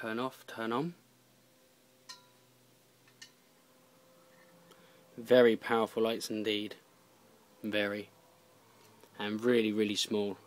turn off, turn on. Very powerful lights indeed. Very. And really, really small.